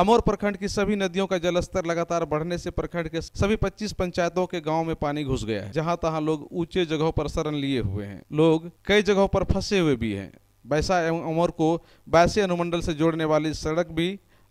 अमोर प्रखंड की सभी नदियों का जलस्तर लगातार बढ़ने से प्रखंड के सभी 25 पंचायतों के गाँव में पानी घुस गया है, जहाँ तहां लोग ऊँचे जगहों पर शरण लिए हुए हैं। लोग कई जगहों पर फंसे हुए भी हैं। बैसा एवं अमोर को बैसे अनुमंडल से जोड़ने वाली सड़क भी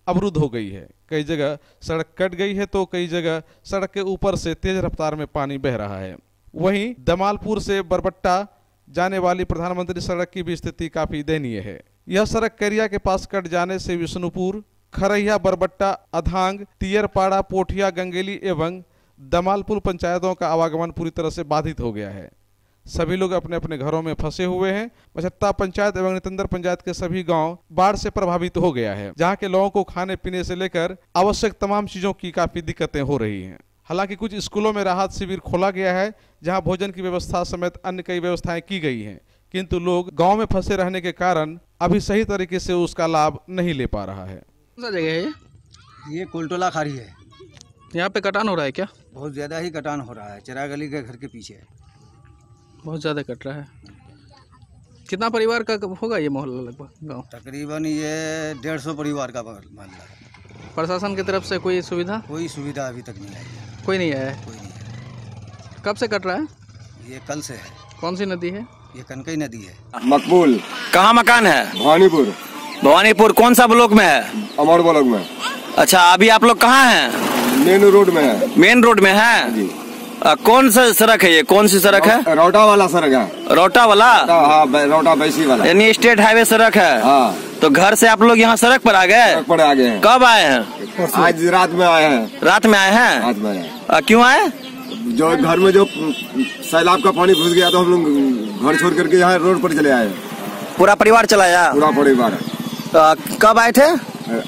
अवरुद्ध हो गई है। कई जगह सड़क कट गई है तो कई जगह सड़क के ऊपर से तेज रफ्तार में पानी बह रहा है। वहीं दमालपुर से बरबट्टा जाने वाली प्रधानमंत्री सड़क की भी स्थिति काफ़ी दयनीय है। यह सड़क करिया के पास कट जाने से विष्णुपुर खरैया बरबट्टा, अधांग, तियरपाड़ा, पोठिया, गंगेली एवं दमालपुर पंचायतों का आवागमन पूरी तरह से बाधित हो गया है। सभी लोग अपने अपने घरों में फंसे हुए हैं। पचहत्ता पंचायत एवं नितंदर पंचायत के सभी गाँव बाढ़ से प्रभावित हो गया है, जहाँ के लोगों को खाने पीने से लेकर आवश्यक तमाम चीज़ों की काफ़ी दिक्कतें हो रही हैं। हालाँकि कुछ स्कूलों में राहत शिविर खोला गया है, जहाँ भोजन की व्यवस्था समेत अन्य कई व्यवस्थाएँ की गई हैं, किंतु लोग गाँव में फंसे रहने के कारण अभी सही तरीके से उसका लाभ नहीं ले पा रहा है। सा जगह है ये? ये कुलटोला खारी है। यहाँ पे कटान हो रहा है क्या? बहुत ज़्यादा ही कटान हो रहा है। चरा गली के घर के पीछे है। बहुत ज़्यादा कट रहा है। कितना परिवार का होगा ये मोहल्ला लगभग गाँव? तकरीबन ये डेढ़ सौ परिवार का मामला है प्रशासन की तरफ़ से कोई सुविधा? कोई सुविधा अभी तक नहीं आई है। कोई नहीं आया है? कोई नहीं कब से कट रहा है? ये कल से है। कौन सी नदी है? ये कनकई नदी है। मकबूल। कहाँ मकान है? भवानीपुर भवानीपुर कौन सा ब्लॉक में है? अमर ब्लॉक में। अच्छा अभी आप लोग कहाँ हैं? मेन रोड में है। मेन रोड में है? जी। अ, कौन सा सड़क है ये? कौन सी सड़क है? रोटा वाला सड़क है। रोटा वाला? हाँ रोटा बैसी वाला। यानी स्टेट हाईवे सड़क है। हाँ। तो घर से आप लोग यहाँ सड़क पर आ गए? पर आगे हैं। कब आए हैं? आज रात में आए हैं। रात में आए हैं? रात में आए क्यों आए? जो घर में जो सैलाब का पानी घुस गया तो हम लोग घर छोड़ करके यहाँ रोड पर चले आए। पूरा परिवार चलाया पूरा परिवार। कब आए थे?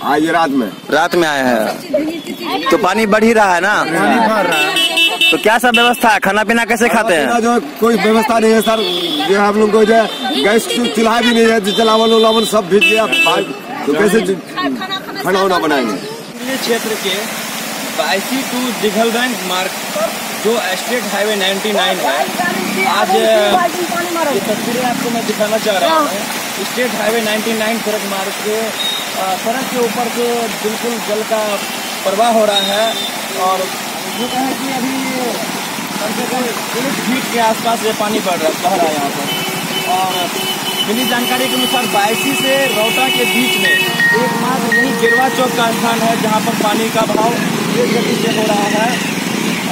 आज रात में। रात में आए हैं। तो पानी बढ़ ही रहा है ना? तो क्या सब व्यवस्था है? खाना पीना कैसे खाते हैं? जो कोई व्यवस्था नहीं है सर। जो हम लोग को जो गैस चूल्हा भी नहीं है जलावन उलावन सब भीग गया। तो कैसे खाना वाना बनाएँगे? क्षेत्र के बाईसी टू दिघलगंज मार्ग जो स्टेट हाईवे 99 है आज ये तस्वीरें आपको मैं दिखाना चाह रहा हूँ। स्टेट हाईवे 99 सड़क मार्ग के सड़क के ऊपर से बिल्कुल जल का प्रवाह हो रहा है और जो है कि अभी कम से कम एक फीट के आसपास ये पानी बढ़ रहा, बह रहा है यहाँ पर। और मिली जानकारी के अनुसार बायसी से रौटा के बीच में एकमात्र यही गिरवा चौक का स्थान है, जहाँ पर पानी का बहाव तेज गति से हो रहा है।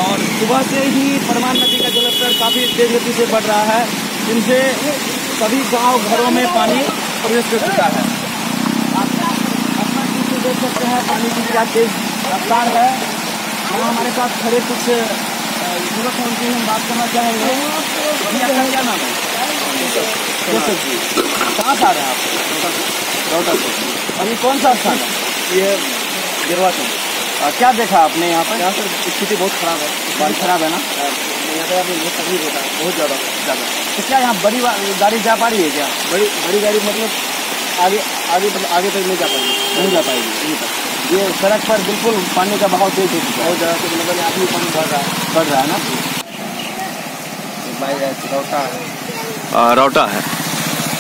और सुबह से ही परमान नदी का जलस्तर काफ़ी तेज गति से बढ़ रहा है। जिनसे सभी गाँव घरों में पानी प्रवेश कर चुका है। आप अपना देख सकते हैं पानी की क्या तेज रफ्तार है। यहाँ हमारे साथ खड़े कुछ युवक हैं उनसे हम बात करना चाहेंगे। आपका क्या नाम है? कहाँ से आ रहे हैं आप? से अभी कौन सा स्थान है? ये गिरवा क्या देखा आपने यहाँ पर? यहाँ पर स्थिति बहुत खराब है। बहुत खराब है ना? यहाँ पे अभी बहुत तकलीफ़ होता है बहुत ज़्यादा ज़्यादा। तो क्या यहाँ बड़ी गाड़ी जा पा रही है क्या? बड़ी बड़ी गाड़ी मतलब आगे आगे मतलब आगे तक नहीं जा पाएगी नहीं जा पाएगी यहीं तक ये सड़क पर बिल्कुल पानी का बहाव तेज हो चुका है। बहुत ज़्यादा तो मतलब यहाँ भी पानी बढ़ रहा है। बढ़ रहा है ना? भाई रौटा है। रौटा है।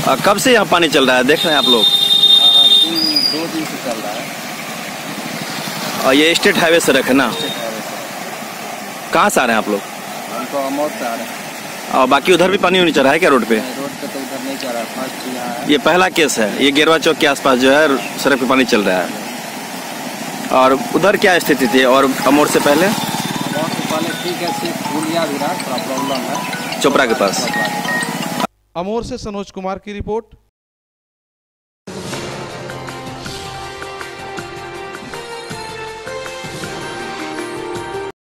अ, कब से यहाँ पानी चल रहा है? देख रहे हैं आप लोग। दो दिन से चल रहा है। और ये स्टेट हाईवे सड़क है ना? कहाँ से आ रहे हैं आप लोग? तो हम और आ रहे और बाकी उधर भी पानी नहीं चल रहा है क्या रोड पे? रोड पे तो उधर नहीं चल रहा फ़र्स्ट यहाँ है। ये पहला केस है ये गेरवा चौक के आसपास जो है सड़क पे पानी चल रहा है। और उधर क्या स्थिति थी और अमोर से पहले? बहुत से पहले ठीक है सिर्फ़ पुलिया भी रहा थोड़ा प्रॉब्लम है। चोपड़ा के पास। अमोर से सनोज कुमार की रिपोर्ट।